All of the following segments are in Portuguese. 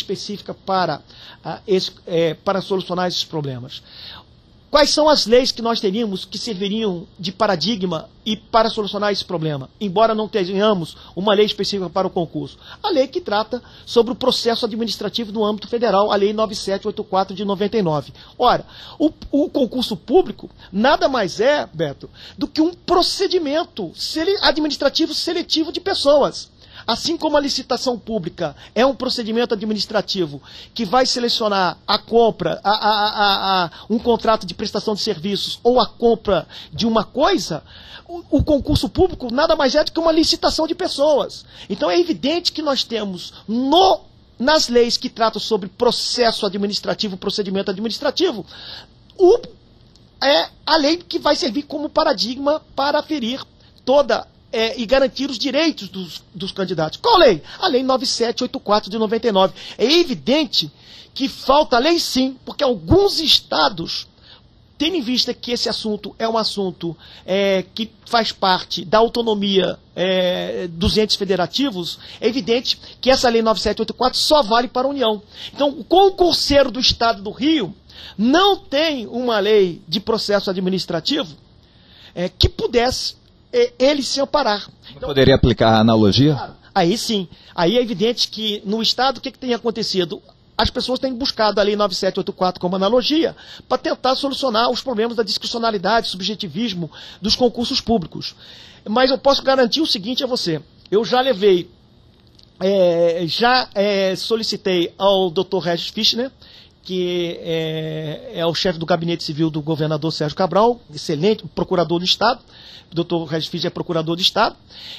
específica para, é, para solucionar esses problemas. Quais são as leis que nós teríamos que serviriam de paradigma e para solucionar esse problema? Embora não tenhamos uma lei específica para o concurso. A lei que trata sobre o processo administrativo no âmbito federal, a Lei 9784 de 99. Ora, o, o concurso público nada mais é, Beto, do que um procedimento administrativo seletivo de pessoas. Assim como a licitação pública é um procedimento administrativo que vai selecionar a compra, a, a, a, um contrato de prestação de serviços ou a compra de uma coisa, o, o concurso público nada mais é do que uma licitação de pessoas. Então é evidente que nós temos no nas leis que tratam sobre processo administrativo, procedimento administrativo, o, é a lei que vai servir como paradigma para ferir toda é, e garantir os direitos dos, dos candidatos. Qual lei? A Lei 9784 de 99. É evidente que falta lei sim, porque alguns estados, tendo em vista que esse assunto é um assunto é, que faz parte da autonomia é, dos entes federativos, é evidente que essa Lei 9784 só vale para a União. Então, o concurseiro do estado do Rio não tem uma lei de processo administrativo é, que pudesse ele se amparar. Então, Poderia aplicar a analogia? Claro, aí sim. Aí é evidente que no Estado o que, que tem acontecido? As pessoas têm buscado a Lei 9784 como analogia para tentar solucionar os problemas da discricionalidade, subjetivismo dos concursos públicos. Mas eu posso garantir o seguinte a você: eu já levei, é, já é, solicitei ao Dr. Regis Fischner, que é, é, o chefe do gabinete civil do governador Sérgio Cabral, excelente, procurador do Estado, o doutor Regis é procurador do Estado,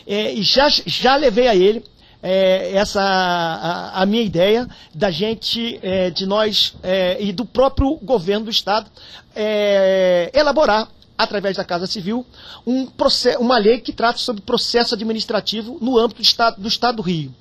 é, e já, já levei a ele é, essa a, a, minha ideia da gente, é, de nós é, e do próprio governo do Estado, é, elaborar através da Casa Civil, um uma lei que trata sobre processo administrativo no âmbito do Estado do, estado do Rio.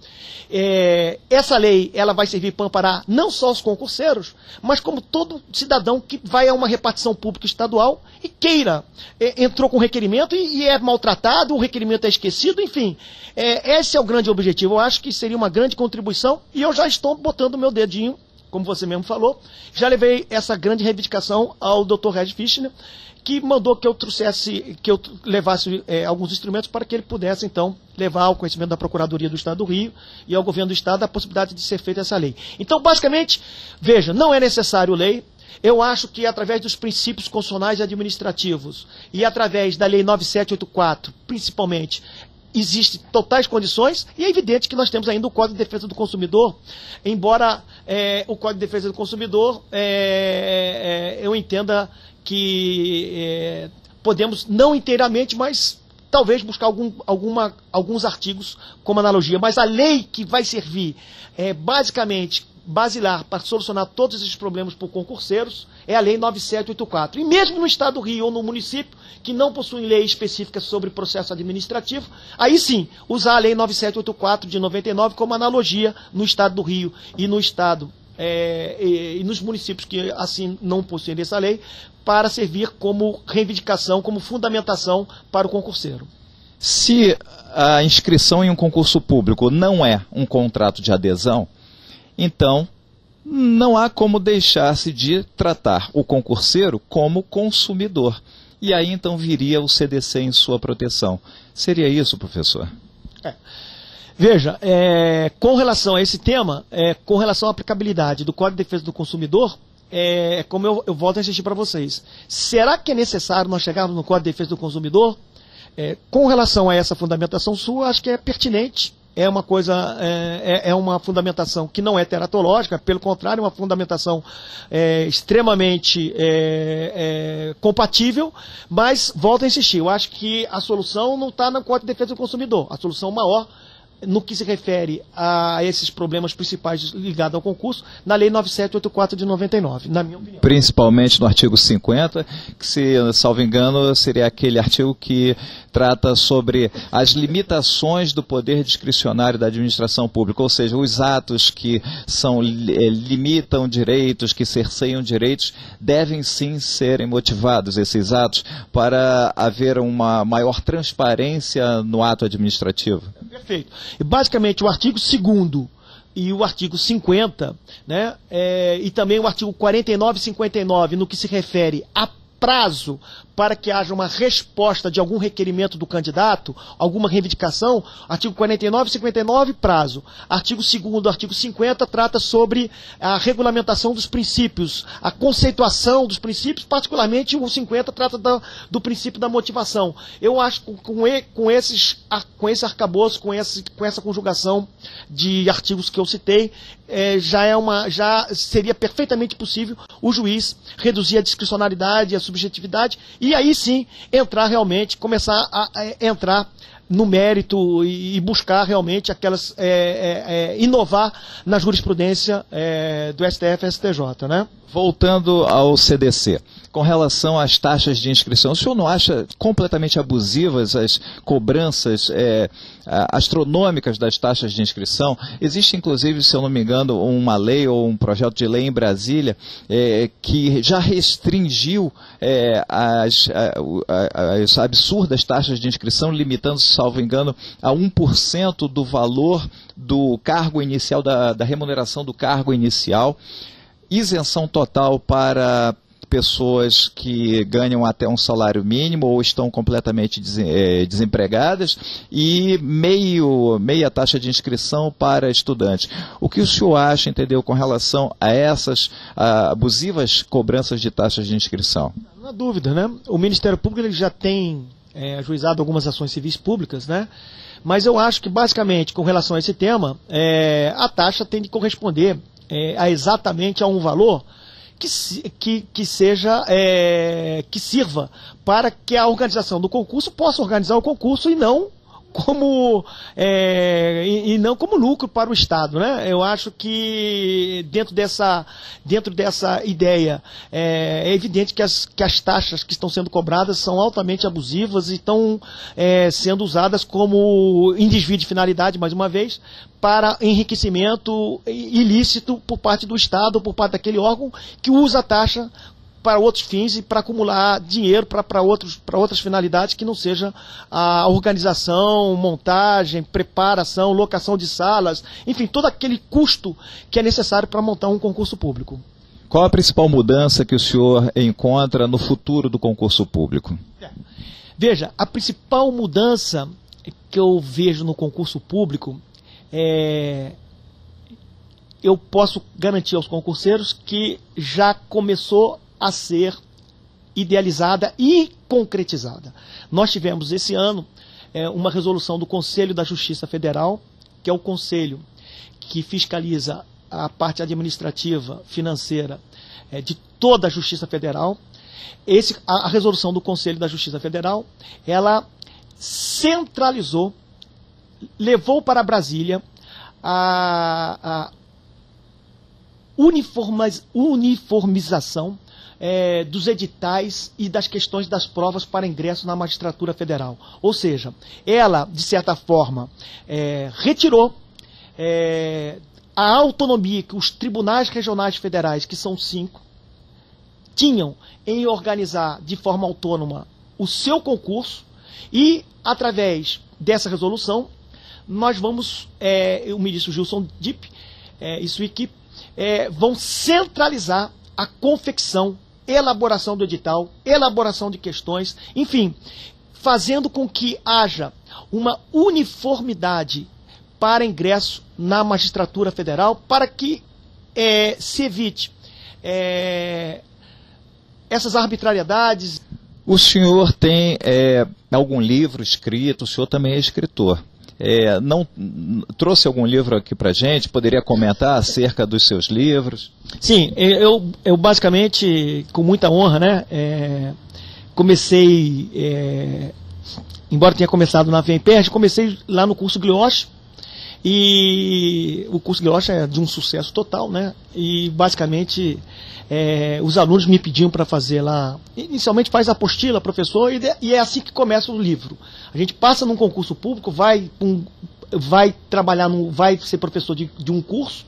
É, essa lei ela vai servir para amparar não só os concurseiros, mas como todo cidadão que vai a uma repartição pública estadual e queira, é, entrou com requerimento e, e, é maltratado, o requerimento é esquecido, enfim. É, esse é o grande objetivo. Eu acho que seria uma grande contribuição e eu já estou botando o meu dedinho como você mesmo falou, já levei essa grande reivindicação ao Dr. Red Fischner, que mandou que eu trouxesse, que eu levasse é, alguns instrumentos para que ele pudesse, então, levar ao conhecimento da Procuradoria do Estado do Rio e ao governo do Estado a possibilidade de ser feita essa lei. Então, basicamente, veja, não é necessário lei. Eu acho que através dos princípios constitucionais e administrativos e através da Lei 9784, principalmente, existem totais condições e é evidente que nós temos ainda o Código de Defesa do Consumidor, embora é, o Código de Defesa do Consumidor é, é, eu entenda que é, podemos, não inteiramente, mas talvez buscar algum, alguma, alguns artigos como analogia. Mas a lei que vai servir é, basicamente basilar para solucionar todos esses problemas por concurseiros é a Lei 9784. E mesmo no Estado do Rio ou no município que não possuem lei específica sobre processo administrativo, aí sim, usar a Lei 9784 de 99 como analogia no Estado do Rio e no Estado é, e, e, nos municípios que assim não possuem essa lei, para servir como reivindicação, como fundamentação para o concurseiro. Se a inscrição em um concurso público não é um contrato de adesão, então não há como deixar-se de tratar o concurseiro como consumidor. E aí então viria o CDC em sua proteção. Seria isso, professor? É. Veja, é, com relação a esse tema, é, com relação à aplicabilidade do Código de Defesa do Consumidor, é, como eu, eu volto a insistir para vocês, será que é necessário nós chegarmos no Código de Defesa do Consumidor? É, com relação a essa fundamentação sua, acho que é pertinente, é uma coisa, é, é, é uma fundamentação que não é teratológica, pelo contrário, é uma fundamentação é, extremamente é, é, compatível, mas volto a insistir, eu acho que a solução não está no Código de Defesa do Consumidor, a solução maior no que se refere a esses problemas principais ligados ao concurso, na Lei 9784 de 99, na minha opinião. Principalmente no artigo 50, que, se salvo engano, seria aquele artigo que trata sobre as limitações do poder discricionário da administração pública, ou seja, os atos que são, eh, limitam direitos, que cerceiam direitos, devem sim serem motivados, esses atos, para haver uma maior transparência no ato administrativo. Perfeito. E basicamente o artigo 2 e o artigo 50, né, é, e também o artigo 49 e 59, no que se refere a prazo para que haja uma resposta de algum requerimento do candidato, alguma reivindicação, artigo 49 e 59, prazo. Artigo 2 artigo 50 trata sobre a regulamentação dos princípios, a conceituação dos princípios, particularmente o 50 trata do princípio da motivação. Eu acho que com, com, esses, com esse arcabouço, com, esse, com essa conjugação de artigos que eu citei, é, já, é uma, já seria perfeitamente possível o juiz reduzir a discricionalidade, a subjetividade e aí sim entrar realmente, começar a, a entrar no mérito e, e buscar realmente aquelas é, é, é, inovar na jurisprudência é, do STF e STJ, né? Voltando ao CDC, com relação às taxas de inscrição, o senhor não acha completamente abusivas as cobranças é, astronômicas das taxas de inscrição? Existe, inclusive, se eu não me engano, uma lei ou um projeto de lei em Brasília é, que já restringiu é, as, as, absurdas taxas de inscrição, limitando, salvo engano, a 1% do valor do cargo inicial, da, da remuneração do cargo inicial isenção total para pessoas que ganham até um salário mínimo ou estão completamente eh, desempregadas e meio, meia taxa de inscrição para estudantes. O que o senhor acha, entendeu, com relação a essas a, abusivas cobranças de taxas de inscrição? Não há dúvida, né? O Ministério Público ele já tem é, ajuizado algumas ações civis públicas, né? Mas eu acho que, basicamente, com relação a esse tema, é, a taxa tem de corresponder é, a exatamente a um valor que, que, que seja é, que sirva para que a organização do concurso possa organizar o concurso e não como é, e, e, não como lucro para o Estado, né? Eu acho que dentro dessa dentro dessa ideia é, é, evidente que as, que as taxas que estão sendo cobradas são altamente abusivas e estão é, sendo usadas como desvio de finalidade mais uma vez para enriquecimento ilícito por parte do Estado por parte daquele órgão que usa a taxa para outros fins e para acumular dinheiro para outras finalidades que não seja a organização, montagem, preparação, locação de salas, enfim, todo aquele custo que é necessário para montar um concurso público. Qual a principal mudança que o senhor encontra no futuro do concurso público? É. Veja, a principal mudança que eu vejo no concurso público é. Eu posso garantir aos concurseiros que já começou a ser idealizada e concretizada. Nós tivemos esse ano é, uma resolução do Conselho da Justiça Federal, que é o conselho que fiscaliza a parte administrativa, financeira é, de toda a Justiça Federal. Esse, a, a resolução do Conselho da Justiça Federal, ela centralizou, levou para Brasília a, a uniformização é, dos editais e das questões das provas para ingresso na magistratura federal. Ou seja, ela, de certa forma, é, retirou é, a autonomia que os tribunais regionais federais, que são cinco, tinham em organizar de forma autônoma o seu concurso e, através dessa resolução, nós vamos, é, o ministro Gilson Dipp é, e sua equipe é, vão centralizar a confecção elaboração do edital, elaboração de questões, enfim, fazendo com que haja uma uniformidade para ingresso na magistratura federal, para que é, se evite é, essas arbitrariedades. O senhor tem é, algum livro escrito, o senhor também é escritor. É, não trouxe algum livro aqui para gente? Poderia comentar acerca dos seus livros? Sim, eu, eu basicamente, com muita honra, né, é, comecei, é, embora tenha começado na VMPERD, comecei lá no curso Glioche, e o curso Glioche é de um sucesso total, né, e basicamente é, os alunos me pediam para fazer lá, inicialmente faz apostila, professor, e, e, é assim que começa o livro. A gente passa num concurso público, vai, um, vai trabalhar, no, vai ser professor de, de um curso,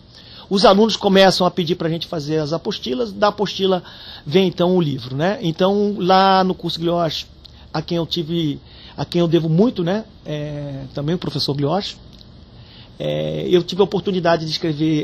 os alunos começam a pedir para a gente fazer as apostilas, da apostila vem então o livro, né? Então lá no curso Glioche, a quem eu tive, a quem eu devo muito, né? É, também o professor Glioche, É, eu tive a oportunidade de escrever